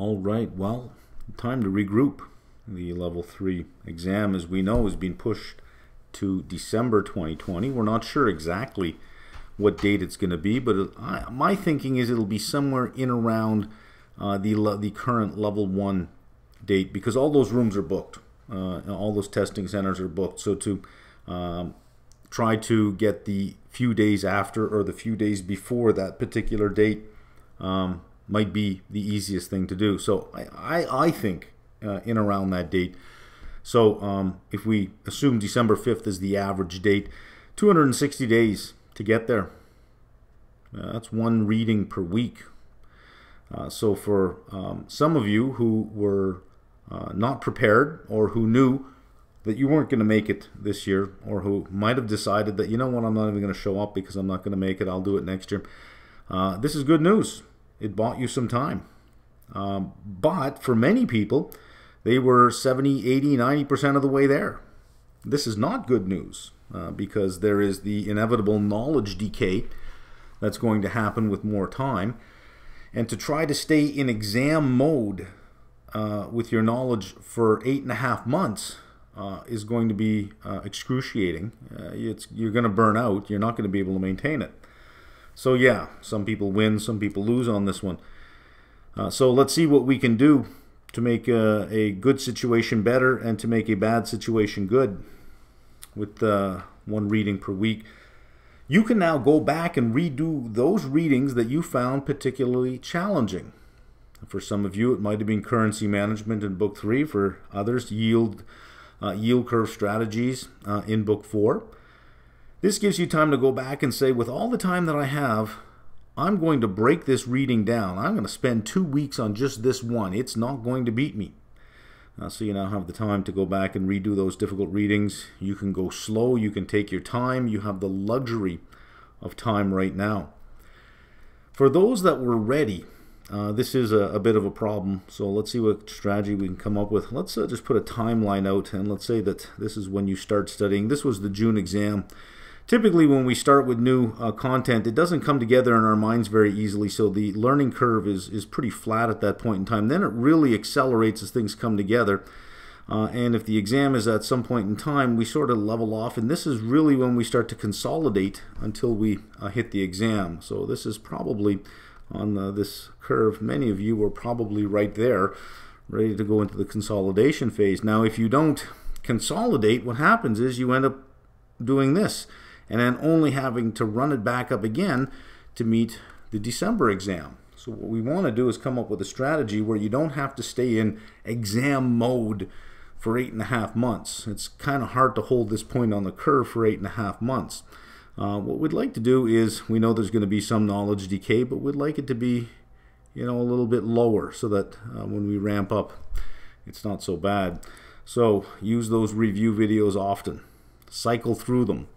All right, well, time to regroup. The level 3 exam, as we know, has been pushed to December 2020. We're not sure exactly what date it's going to be, but I, my thinking is it'll be somewhere in around uh, the, the current level 1 date because all those rooms are booked. Uh, all those testing centers are booked. So to um, try to get the few days after or the few days before that particular date um, might be the easiest thing to do. So I, I, I think uh, in around that date. So um, if we assume December 5th is the average date, 260 days to get there. Uh, that's one reading per week. Uh, so for um, some of you who were uh, not prepared or who knew that you weren't going to make it this year or who might have decided that, you know what, I'm not even going to show up because I'm not going to make it, I'll do it next year. Uh, this is good news it bought you some time. Um, but for many people, they were 70, 80, 90% of the way there. This is not good news uh, because there is the inevitable knowledge decay that's going to happen with more time. And to try to stay in exam mode uh, with your knowledge for eight and a half months uh, is going to be uh, excruciating. Uh, you're going to burn out. You're not going to be able to maintain it. So yeah, some people win, some people lose on this one. Uh, so let's see what we can do to make a, a, good situation better and to make a bad situation good with uh, one reading per week. You can now go back and redo those readings that you found particularly challenging. For some of you, it might have been currency management in book three. For others, yield uh, yield curve strategies uh, in book four. This gives you time to go back and say, with all the time that I have, I'm going to break this reading down. I'm going to spend two weeks on just this one. It's not going to beat me. Uh, so you now have the time to go back and redo those difficult readings. You can go slow. You can take your time. You have the luxury of time right now. For those that were ready, uh, this is a, a, bit of a problem. So let's see what strategy we can come up with. Let's uh, just put a timeline out and let's say that this is when you start studying. This was the June exam typically when we start with new uh, content, it doesn't come together in our minds very easily. So the learning curve is, is pretty flat at that point in time. Then it really accelerates as things come together. Uh, and if the exam is at some point in time, we sort of level off. And this is really when we start to consolidate until we uh, hit the exam. So this is probably on the, this curve. Many of you are probably right there, ready to go into the consolidation phase. Now, if you don't consolidate, what happens is you end up doing this and then only having to run it back up again to meet the December exam. So what we want to do is come up with a strategy where you don't have to stay in exam mode for eight and a half months. It's kind of hard to hold this point on the curve for eight and a half months. Uh, what we'd like to do is, we know there's going to be some knowledge decay, but we'd like it to be, you know, a little bit lower so that uh, when we ramp up, it's not so bad. So use those review videos often. Cycle through them.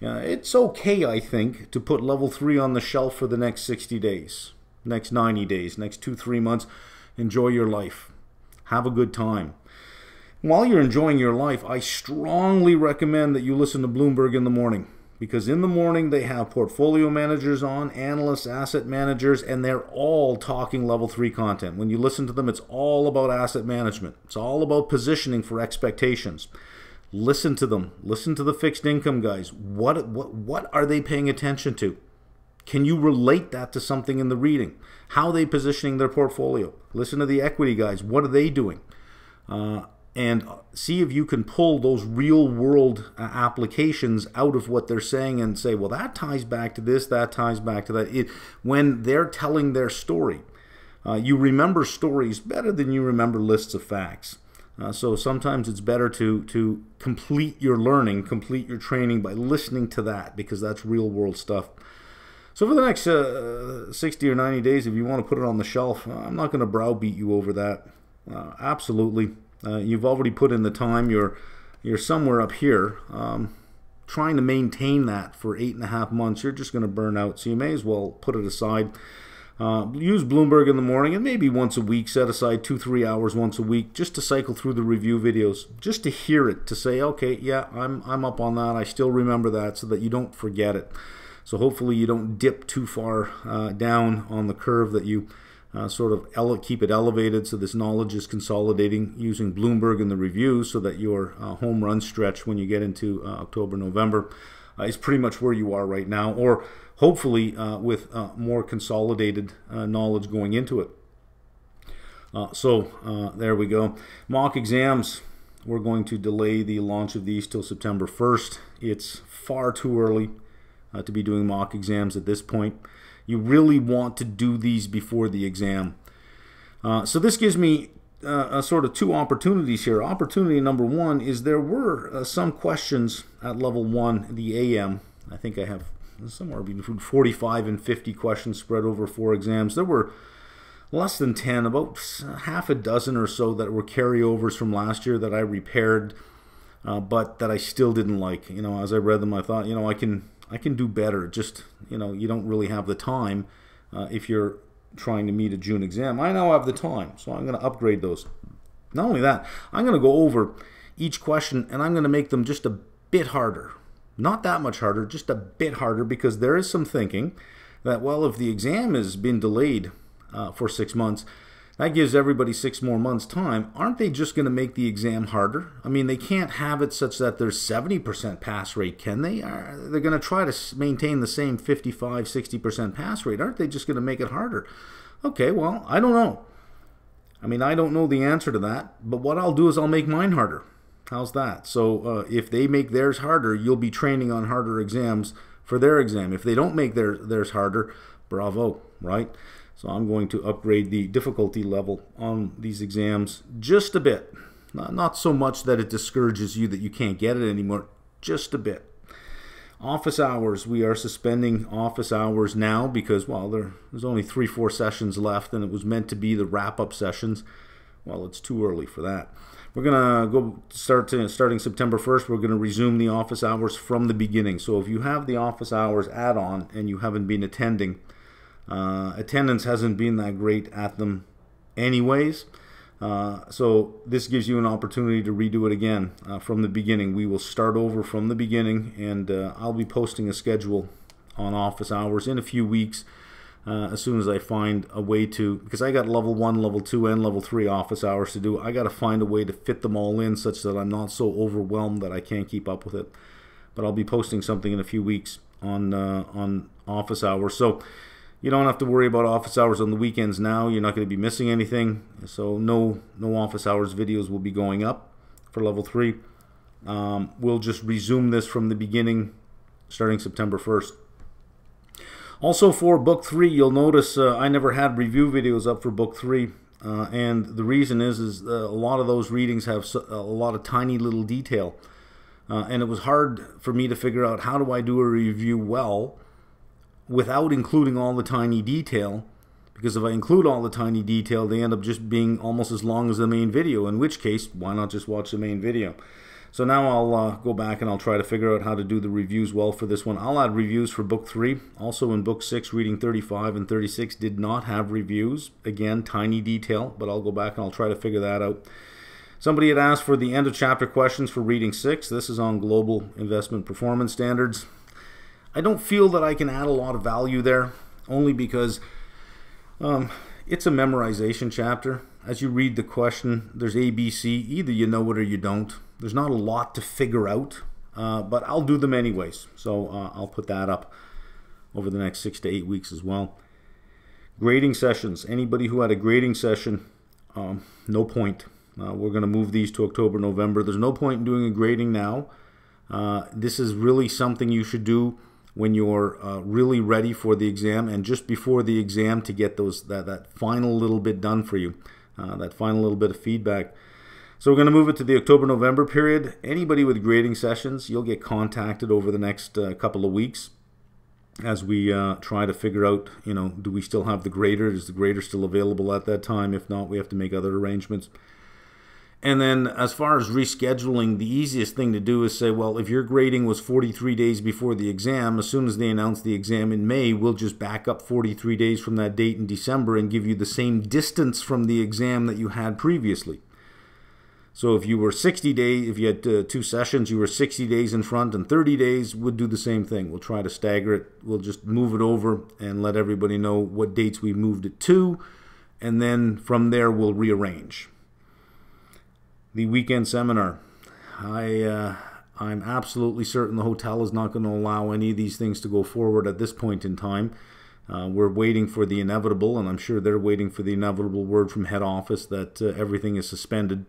Yeah, it's okay, I think, to put level 3 on the shelf for the next 60 days, next 90 days, next 2 3 months. Enjoy your life. Have a good time. While you're enjoying your life, I strongly recommend that you listen to Bloomberg in the morning because in the morning they have portfolio managers on, analysts, asset managers, and they're all talking level 3 content. When you listen to them, it's all about asset management. It's all about positioning for expectations. Listen to them. Listen to the fixed income guys. What what what are they paying attention to? Can you relate that to something in the reading? How are they positioning their portfolio? Listen to the equity guys. What are they doing? Uh, and see if you can pull those real world uh, applications out of what they're saying and say, well, that ties back to this, that ties back to that. It, when they're telling their story, uh, you remember stories better than you remember lists of facts. Uh, so sometimes it's better to to complete your learning, complete your training by listening to that because that's real world stuff. So for the next uh, 60 or 90 days, if you want to put it on the shelf, I'm not going to browbeat you over that. Uh, absolutely, uh, you've already put in the time. You're you're somewhere up here. Um, trying to maintain that for eight and a half months, you're just going to burn out. So you may as well put it aside. Uh, use Bloomberg in the morning and maybe once a week, set aside two, three hours once a week just to cycle through the review videos, just to hear it, to say, okay, yeah, I'm, I'm up on that. I still remember that so that you don't forget it. So hopefully you don't dip too far uh, down on the curve that you uh, sort of keep it elevated so this knowledge is consolidating using Bloomberg in the reviews so that your uh, home run stretch when you get into uh, October, November is pretty much where you are right now, or hopefully uh, with uh, more consolidated knowledge going into it. so there we go. Mock exams. We're going to delay the launch of these till September 1st. It's far too early to be doing mock exams at this point. You really want to do these before the exam. Uh, so this gives me uh, sort of two opportunities here. Opportunity number one is there were uh, some questions at level one, the AM. I think I have somewhere between 45 and 50 questions spread over four exams. There were less than 10, about half a dozen or so that were carryovers from last year that I repaired, uh, but that I still didn't like. You know, as I read them, I thought, you know, I can I can do better. Just you know, you don't really have the time uh, if you're trying to meet a June exam. I now have the time, so I'm going to upgrade those. Not only that, I'm going to go over each question and I'm going to make them just a bit harder. Not that much harder, just a bit harder because there is some thinking that, well, if the exam has been delayed uh, for six months, that gives everybody six more months' time. Aren't they just going to make the exam harder? I mean, they can't have it such that there's 70% pass rate, can they? They're going to try to maintain the same 55, 60% pass rate. Aren't they just going to make it harder? Okay, well, I don't know. I mean, I don't know the answer to that, but what I'll do is I'll make mine harder. How's that? So uh, if they make theirs harder, you'll be training on harder exams for their exam. If they don't make their, theirs harder, bravo, right? So I'm going to upgrade the difficulty level on these exams just a bit. Not, not so much that it discourages you that you can't get it anymore, just a bit. Office hours, we are suspending office hours now because, well, there, there's only three, four sessions left and it was meant to be the wrap up sessions. Well, it's too early for that. We're going to go start to, starting September 1st, we're going to resume the office hours from the beginning. So if you have the office hours add on and you haven't been attending, uh, attendance hasn't been that great at them, anyways. Uh, so this gives you an opportunity to redo it again uh, from the beginning. We will start over from the beginning, and uh, I'll be posting a schedule on office hours in a few weeks. Uh, as soon as I find a way to, because I got level one, level two, and level three office hours to do, I got to find a way to fit them all in such that I'm not so overwhelmed that I can't keep up with it. But I'll be posting something in a few weeks on on office hours. So you don't have to worry about office hours on the weekends now. You're not going to be missing anything. So no no office hours videos will be going up for level three. Um, we'll just resume this from the beginning, starting September 1st. Also for book three, you'll notice uh, I never had review videos up for book three. Uh, and the reason is, is uh, a lot of those readings have a lot of tiny little detail. Uh, and it was hard for me to figure out how do I do a review well without including all the tiny detail because if I include all the tiny detail they end up just being almost as long as the main video in which case why not just watch the main video? So now I'll uh, go back and I'll try to figure out how to do the reviews well for this one. I'll add reviews for book 3 also in book 6 reading 35 and 36 did not have reviews. Again tiny detail but I'll go back and I'll try to figure that out. Somebody had asked for the end of chapter questions for reading 6 this is on global investment performance standards I don't feel that I can add a lot of value there, only because um, it's a memorization chapter. As you read the question, there's A, B, C. Either you know it or you don't. There's not a lot to figure out, uh, but I'll do them anyways. So uh, I'll put that up over the next six to eight weeks as well. Grading sessions. Anybody who had a grading session, um, no point. Uh, we're going to move these to October, November. There's no point in doing a grading now. Uh, this is really something you should do when you're uh, really ready for the exam and just before the exam to get those that, that final little bit done for you, uh, that final little bit of feedback. So we're going to move it to the October-November period. Anybody with grading sessions, you'll get contacted over the next uh, couple of weeks as we uh, try to figure out, you know, do we still have the grader? Is the grader still available at that time? If not, we have to make other arrangements. And then, as far as rescheduling, the easiest thing to do is say, well, if your grading was 43 days before the exam, as soon as they announce the exam in May, we'll just back up 43 days from that date in December and give you the same distance from the exam that you had previously. So if you were 60 days, if you had uh, two sessions, you were 60 days in front and 30 days, would do the same thing. We'll try to stagger it. We'll just move it over and let everybody know what dates we moved it to and then from there we'll rearrange. The weekend seminar. I uh, I'm absolutely certain the hotel is not going to allow any of these things to go forward at this point in time. Uh, we're waiting for the inevitable, and I'm sure they're waiting for the inevitable word from head office that uh, everything is suspended.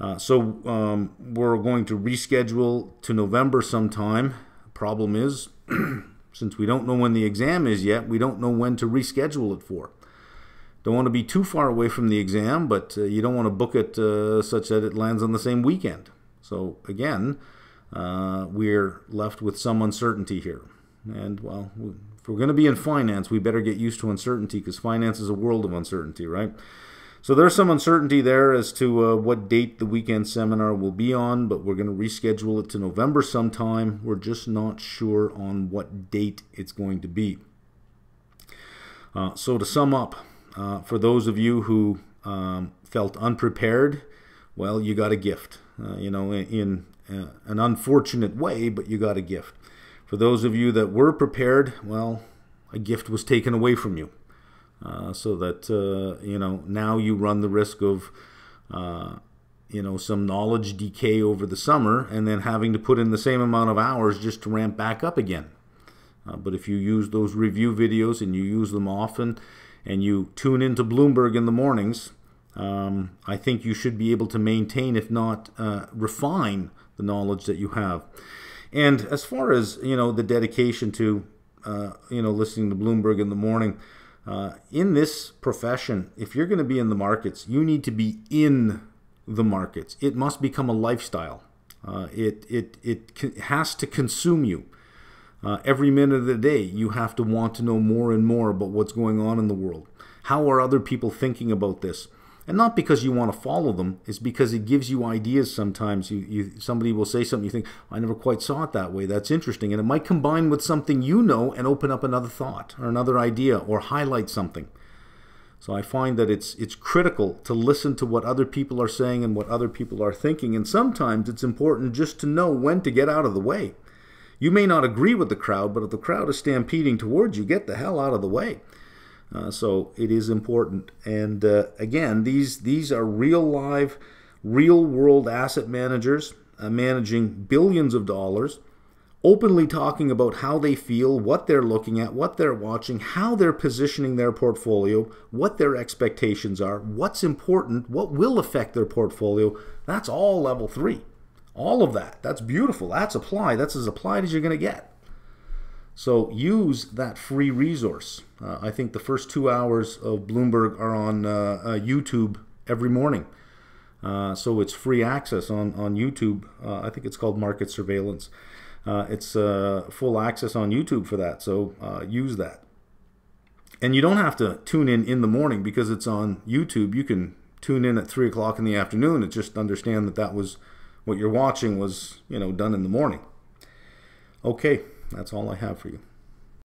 Uh, so um, we're going to reschedule to November sometime. Problem is, since we don't know when the exam is yet, we don't know when to reschedule it for. Don't want to be too far away from the exam, but uh, you don't want to book it uh, such that it lands on the same weekend. So again, uh, we're left with some uncertainty here. And well, if we're going to be in finance, we better get used to uncertainty because finance is a world of uncertainty, right? So there's some uncertainty there as to uh, what date the weekend seminar will be on, but we're going to reschedule it to November sometime. We're just not sure on what date it's going to be. Uh, so to sum up, uh, for those of you who um, felt unprepared, well, you got a gift. Uh, you know, in, in uh, an unfortunate way, but you got a gift. For those of you that were prepared, well, a gift was taken away from you. Uh, so that uh, you know now you run the risk of uh, you know some knowledge decay over the summer and then having to put in the same amount of hours just to ramp back up again but if you use those review videos and you use them often and you tune into bloomberg in the mornings um, i think you should be able to maintain if not uh, refine the knowledge that you have and as far as you know the dedication to uh, you know listening to bloomberg in the morning uh, in this profession, if you're going to be in the markets, you need to be in the markets. It must become a lifestyle. Uh, it, it, it has to consume you. Uh, every minute of the day, you have to want to know more and more about what's going on in the world. How are other people thinking about this? and not because you want to follow them it's because it gives you ideas sometimes. You, you somebody will say something you think i never quite saw it that way. That's interesting. And it might combine with something you know and open up another thought or another idea or highlight something. So i find that it's it's critical to listen to what other people are saying and what other people are thinking. And sometimes it's important just to know when to get out of the way you may not agree with the crowd but if the crowd is stampeding towards you get the hell out of the way uh, so it is important. And uh, again, these these are real live, real world asset managers uh, managing billions of dollars, openly talking about how they feel, what they're looking at, what they're watching, how they're positioning their portfolio, what their expectations are, what's important, what will affect their portfolio. That's all level three. All of that. That's beautiful. That's applied. That's as applied as you're going to get. So use that free resource. Uh, I think the first two hours of Bloomberg are on uh, uh, YouTube every morning. Uh, so it's free access on, on YouTube. Uh, I think it's called Market Surveillance. It's full access on YouTube for that. So use that. And you don't have to tune in in the morning because it's on YouTube. You can tune in at 3 o'clock in the afternoon and just understand that that was what you're watching was, you know, done in the morning. Okay. That's all I have for you.